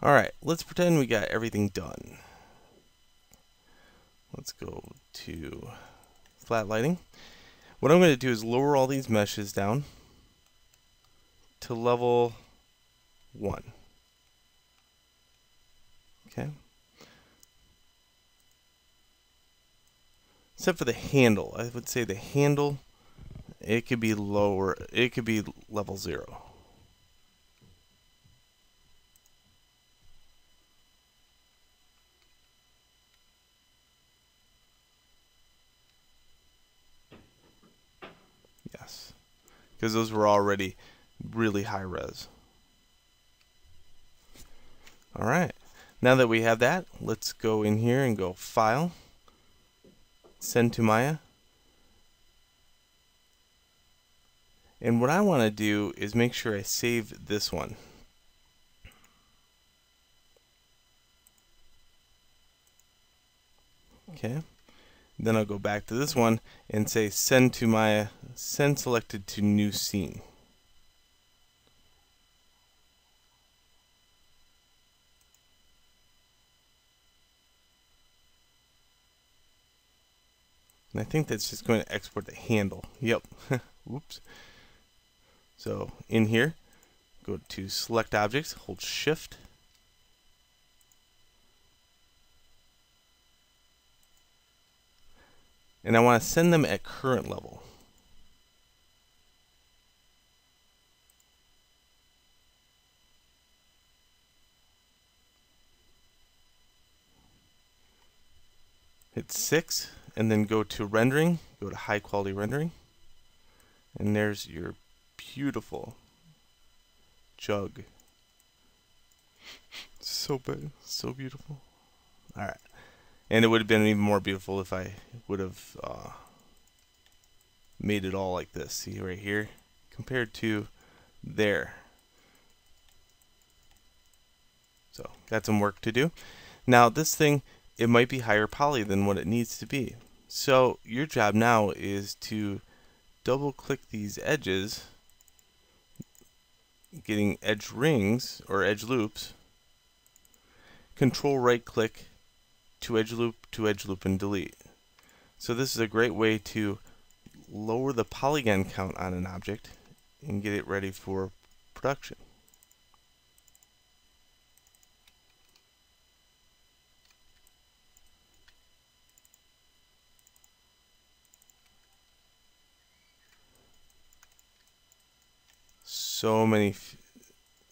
Alright, let's pretend we got everything done. Let's go to flat lighting. What I'm going to do is lower all these meshes down to level 1. Okay. Except for the handle. I would say the handle, it could be lower, it could be level 0. Because those were already really high res. Alright. Now that we have that, let's go in here and go File, Send to Maya. And what I want to do is make sure I save this one. Okay. Then I'll go back to this one and say send to Maya send selected to new scene. And I think that's just going to export the handle. Yep. Whoops. So in here, go to select objects, hold shift, and I want to send them at current level. Hit 6 and then go to rendering, go to high quality rendering, and there's your beautiful jug. So big, so beautiful. Alright. And it would have been even more beautiful if I would have uh, made it all like this. See right here? Compared to there. So, got some work to do. Now, this thing, it might be higher poly than what it needs to be. So, your job now is to double click these edges, getting edge rings or edge loops, control right click to edge loop to edge loop and delete. So this is a great way to lower the polygon count on an object and get it ready for production. So many,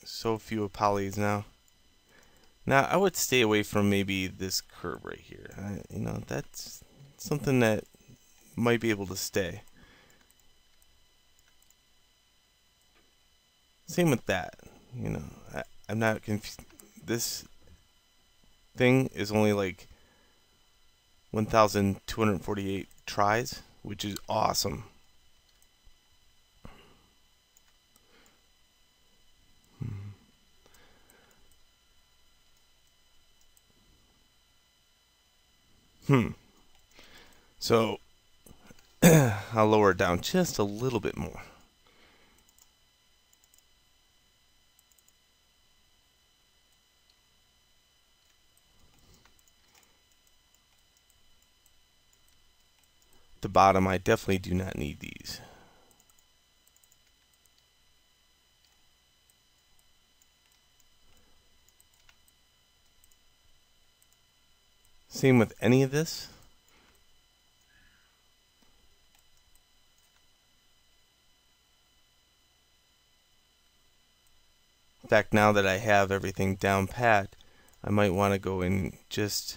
so few polys now. Now, I would stay away from maybe this curve right here. I, you know, that's something that might be able to stay. Same with that. You know, I, I'm not confused. This thing is only like 1,248 tris, which is awesome. Hmm. So I'll lower it down just a little bit more. The bottom, I definitely do not need these. Same with any of this. In fact, now that I have everything down pat, I might want to go and just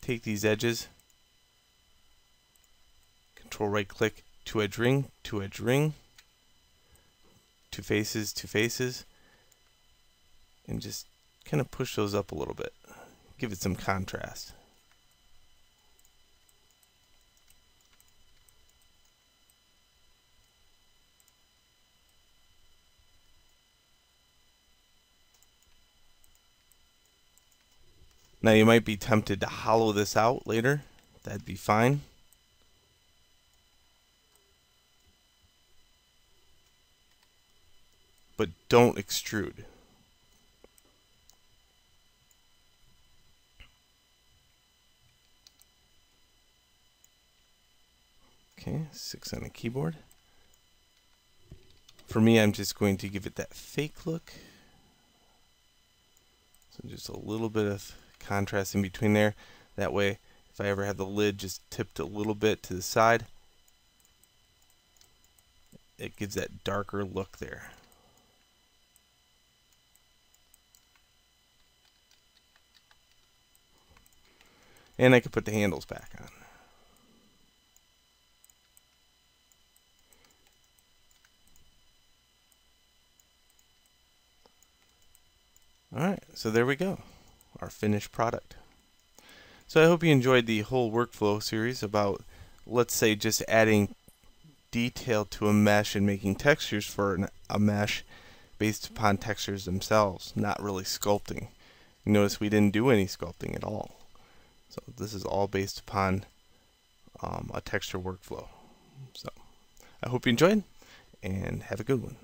take these edges, control right click, to edge ring, to edge ring, to faces, to faces, and just kind of push those up a little bit. Give it some contrast. Now you might be tempted to hollow this out later. That'd be fine. But don't extrude. Okay, six on the keyboard. For me, I'm just going to give it that fake look. So just a little bit of contrast in between there. That way, if I ever have the lid just tipped a little bit to the side, it gives that darker look there. And I can put the handles back on. Alright, so there we go. Our finished product. So I hope you enjoyed the whole workflow series about, let's say, just adding detail to a mesh and making textures for an, a mesh based upon textures themselves, not really sculpting. You notice we didn't do any sculpting at all. So this is all based upon um, a texture workflow. So I hope you enjoyed and have a good one.